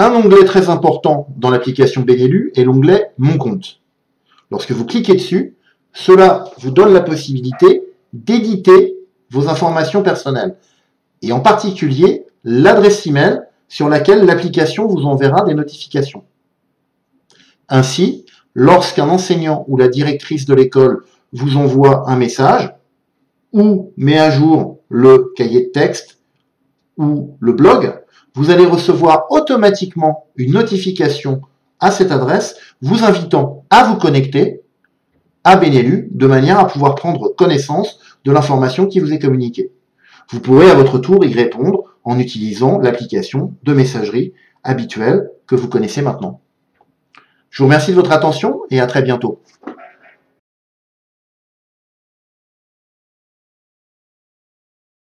Un onglet très important dans l'application Benelu est l'onglet Mon compte. Lorsque vous cliquez dessus, cela vous donne la possibilité d'éditer vos informations personnelles et en particulier l'adresse email sur laquelle l'application vous enverra des notifications. Ainsi, lorsqu'un enseignant ou la directrice de l'école vous envoie un message ou met à jour le cahier de texte ou le blog, vous allez recevoir automatiquement une notification à cette adresse vous invitant à vous connecter à Benelu de manière à pouvoir prendre connaissance de l'information qui vous est communiquée. Vous pourrez à votre tour y répondre en utilisant l'application de messagerie habituelle que vous connaissez maintenant. Je vous remercie de votre attention et à très bientôt.